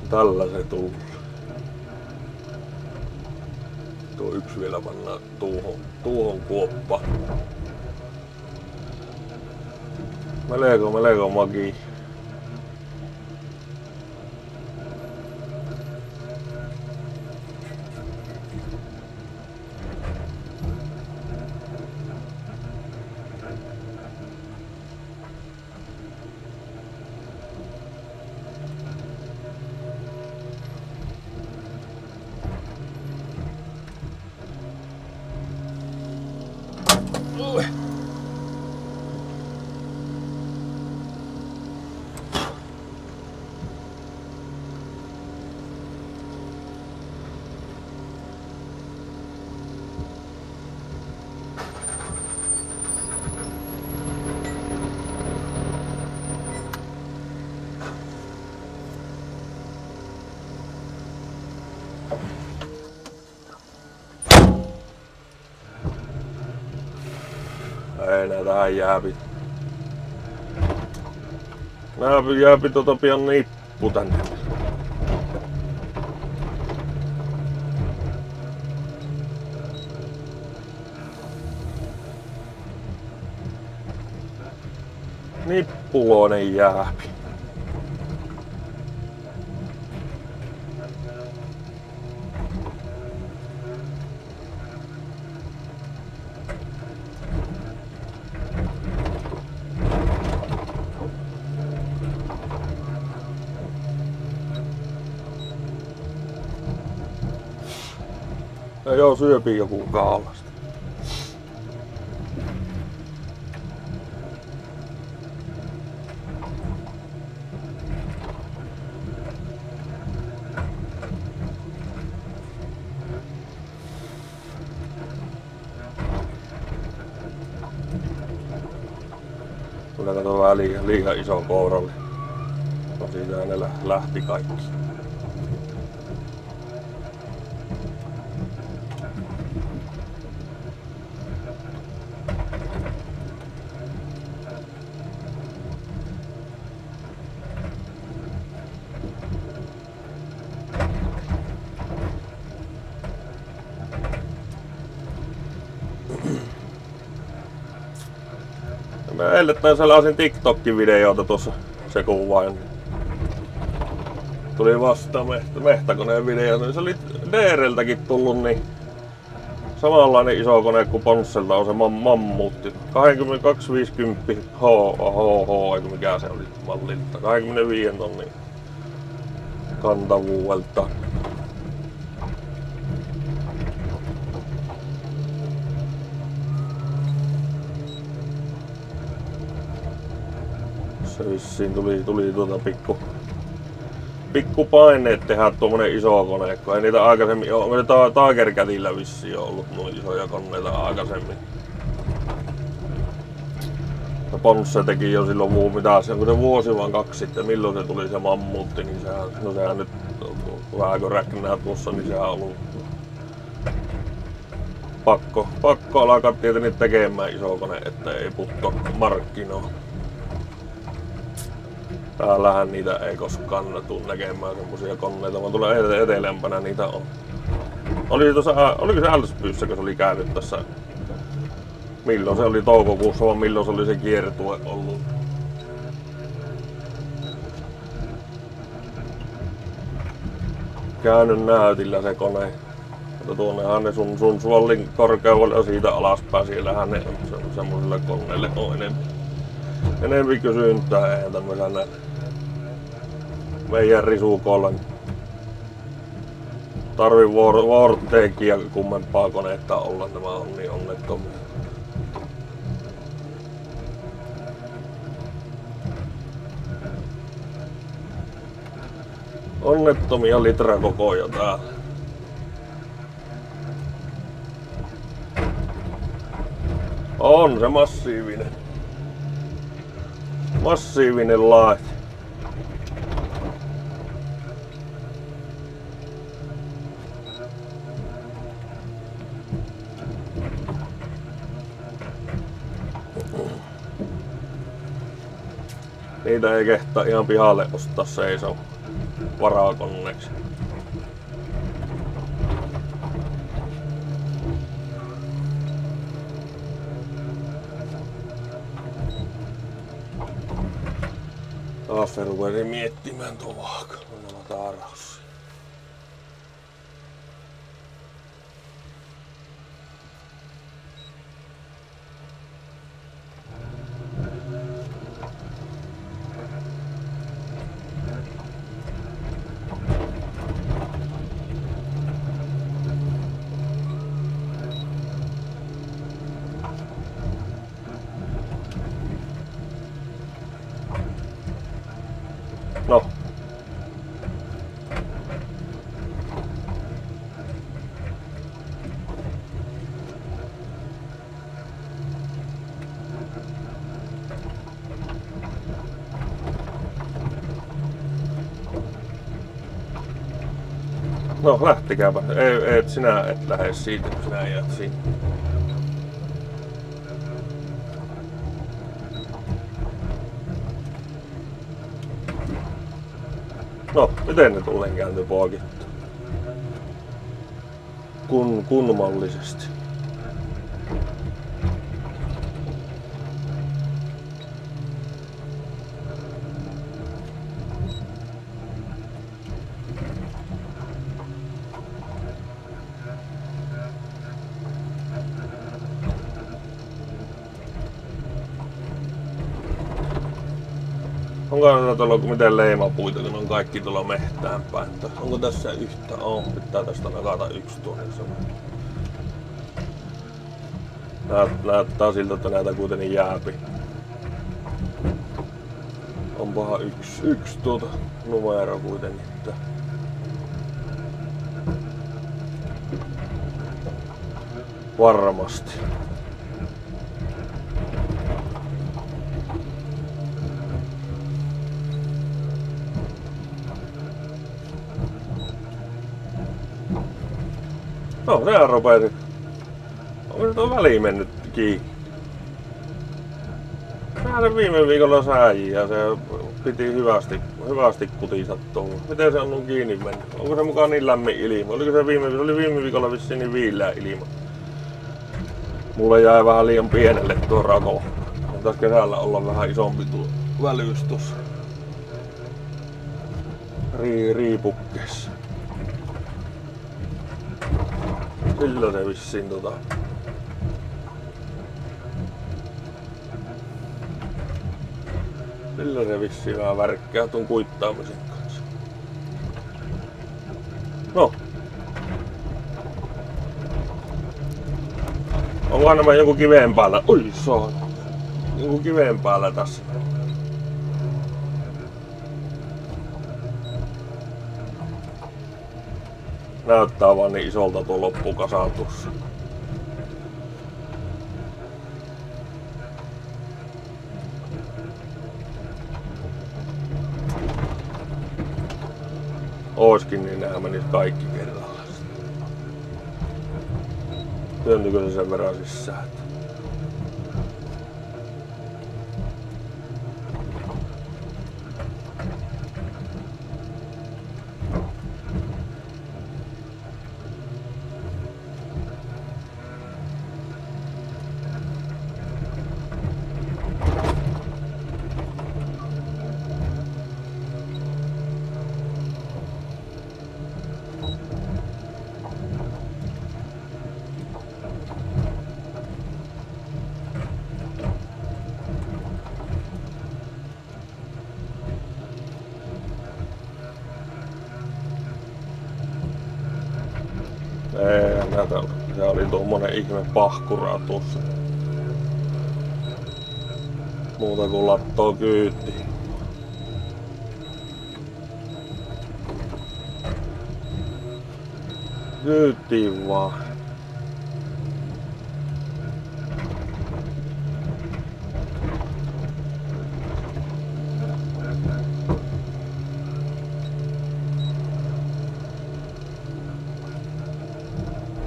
Tällä se tulee. Tuo yksi vielä pannaan tuohon, tuohon kuoppa. Melko, melko magi. Ei nää tähän jääpi. Nää jääpi tota pian nippu tänne. Nippuloinen jääpi. Ja joo, syöpii joku kaalasta. Kyllä liian, liian iso kouralle. No siitä ne lähti kaikki. Mä eilettäin selasin TikTok-videoita tuossa se kuvain. Tuli vasta mehtä, mehtäkoneen video, niin se oli DRltäkin tullut niin samanlainen iso kone kuin Ponsselta on se mam mammuutti. 2250 HH, eikö mikä se oli mallilta. 25 tonnin kantavuudelta. Vissiin tuli, tuli tuota pikku, pikku paineet tehdä tuommoinen iso kone, kun ei niitä aikaisemmin ole. Onko ta Tiger Catillä vissiin ollut noin isoja koneita aikaisemmin. Ja Ponsse teki jo silloin muu, mitä se, kun se vuosi vaan kaksi sitten, milloin se tuli se mammuutti, niin sehän, no sehän nyt vähän kun räknää tuossa, niin sehän on ollut pakko, pakko alkaa tietenkin tekemään iso kone, että ei putto markkinoon. Täällähän niitä ei koskaan tule näkemään semmosia koneita, vaan tulee etelämpänä niitä on. Oli tuossa, oliko se Älspyyssä, kun se oli käynyt tässä, milloin se oli toukokuussa, vai milloin se oli se kiertue ollut. Käynyt näytillä se kone. Mutta tuonnehan ne sun, sun suollin ja siitä alaspäin, siellähän ne semmoisille koneille on enemmän, enemmän kysyntää, eihän tämmöisellä meidän risukolla tarvi Vortekia kummempaa konetta olla, nämä on niin onnettomia. Onnettomia litrakokoja täällä. On se massiivinen. Massiivinen laite. Niitä ei kehtaa ihan pihalle ostaa seisoo varakonneeksi. Taas se rupesi miettimään tuo vaaka. No, tarhaus. No. Lähtikääpä. Ei, et sinä et lähde siitä, sinä jäät sinne. No, miten ne tullen kääntyy? Kun, kunnollisesti. Tuolla miten leimapuita, kun on kaikki tuolla mehtään päin? Onko tässä yhtä? On, pitää tästä nakata yksi tuonne. Näyt, näyttää siltä, että näitä kuitenkin jääpi. Onpahan yksi, yksi tuota numero kuitenkin. Että varmasti. No, sehän rupesi. Onko se tuo väli mennyt kiinni? Se viime viikolla säi ja se piti hyvästi, hyvästi kutisat tuolla. Miten se on nun kiinni mennyt? Onko se mukaan niin lämmin ilma? Oliko se viime, se oli viime viikolla vissiin niin viileä ilma? Mulle jäi vähän liian pienelle tuo rako. Pitäis kesällä olla vähän isompi tuo välyys tuossa. Rii, riipukkeessa. Se vissiin tota... Se vissiin vähän värkkää tuon kuittaamisen kanssa. No. Onko nämä joku kiveen päällä? Oi saa. Joku kiveen päällä tässä. Näyttää vaan niin isolta tuo loppukasautus. Oiskin, niin nämä menis kaikki kerralla. Työntykö se sen verran sisään? Tuommoinen ihme pahkura tuossa. Muuta kuin lattoo kyytti. Kyyttiin vaan.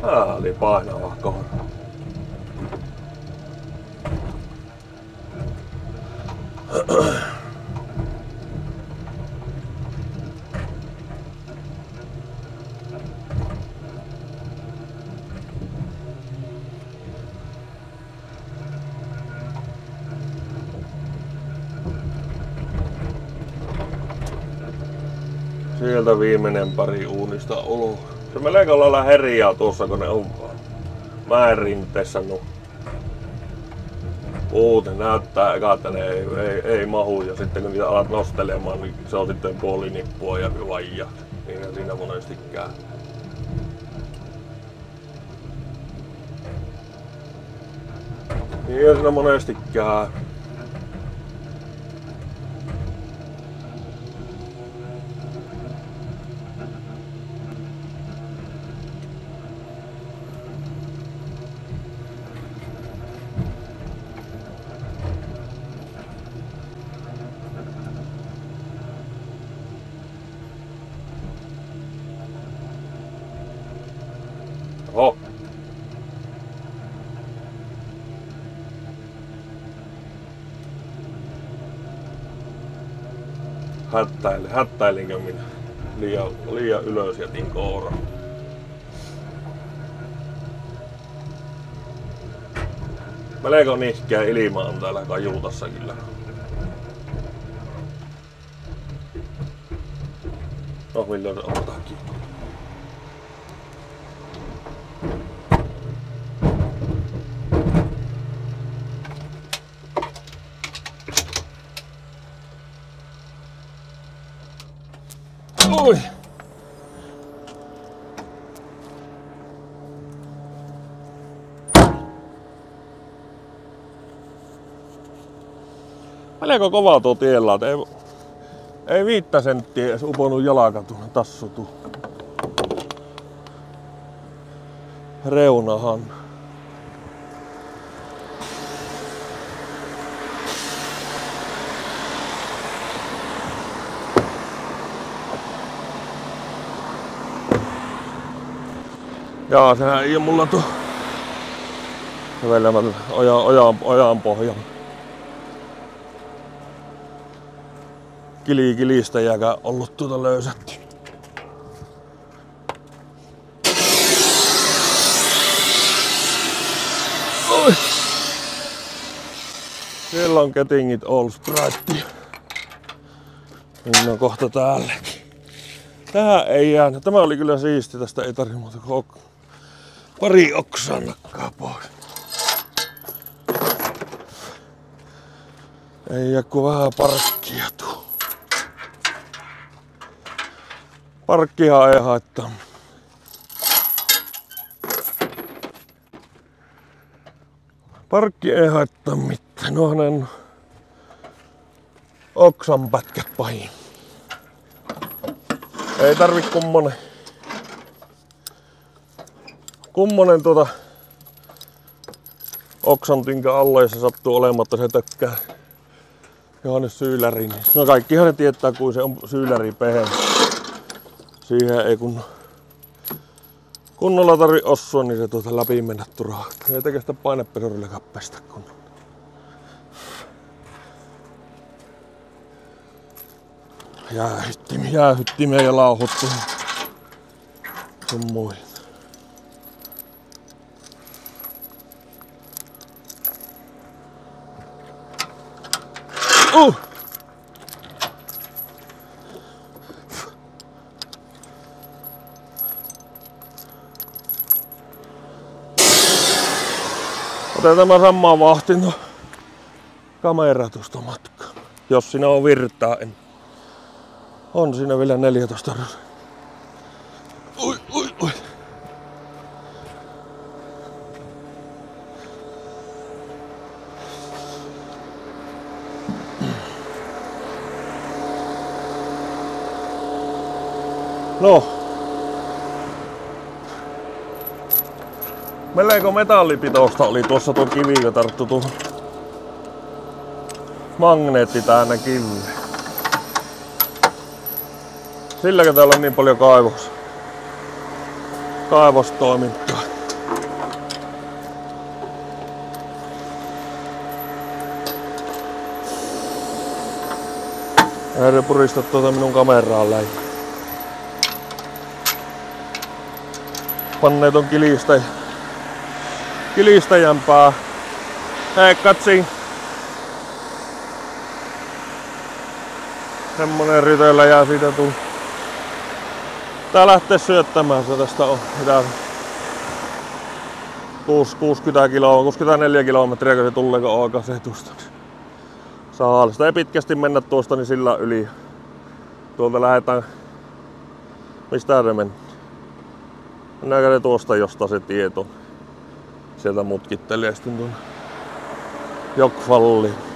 Ah, oli painava kohta. Sieltä viimeinen pari uunista ulos. Se melkein lailla herjaa tuossa, kun ne on mäen rinteessä nu. Muuten näyttää eka, että ne ei, ei, ei, mahu ja sitten kun niitä alat nostelemaan, niin se on sitten puoli nippua ja vaija. Niin siinä monesti käy. Niin siinä monesti käy. Oho. Hättäilin, hättäilinkö minä? Liian, liian ylös jätin koura. Melko nihkeä ilma on täällä kajuutassa kyllä. No milloin ottaa kiinni? Oi. Melko kova tuo tiellä, ei, ei viittä senttiä edes uponut jalka tuonne tassutu. Reunahan. Jaa, sehän ei oo mulla tuo kävelemällä ojan, ojan, ojan pohjalla. Kili kilistä jääkään ollut tuota löysätty. Oi. Siellä on Kettingit All Sprite. Niin on kohta täälläkin. Tähän ei jäänyt. Tämä oli kyllä siisti. Tästä ei tarvitse muuta kuin ok- pari oksaa pois. Ei jää kuin vähän parkkia tuu. Parkkihan ei haittaa. Parkki ei haittaa mitään. Nohan oksan pätkät pahin. Ei tarvi kummonen kummonen tuota oksan tynkä alla, jos se sattuu olematta, se tökkää Johannes Syyläri. Niin- no kaikkihan ne tietää, kuin se on Syyläri pehe. Siihen ei kun kunnolla tarvi osua, niin se tuota läpi mennä turhaa. Ei tekee sitä painepesurilla kappesta kunnolla. Jäähyttimiä, jäähyttimiä ja lauhuttu sun muihin. Uh! Otetaan tämä samaa vahtin no kameratusta matka. Jos siinä on virtaa, en. On siinä vielä 14 Ui, ui, ui. No. Melko metallipitoista oli tuossa tuo kivi, joka tarttu tuohon magneetti täynnä kivi. Silläkö täällä on niin paljon kaivos, kaivostoimintaa. Ääri purista tuota minun kameraa lähi. Panneet on kilistä, kilistäjämpää. Hei, katsi. Semmonen rytöllä jää siitä tuu. Tää lähtee syöttämään se tästä on. Mitä 60 kiloa, 64 kilometriä, kun se tulee, kun oikaisetusta. Saa sitä ei pitkästi mennä tuosta, niin sillä yli. Tuolta lähdetään. Mistä se meni? Mennäänkö ne tuosta josta se tieto? Sieltä mutkittelee sitten tuonne Jokvalliin.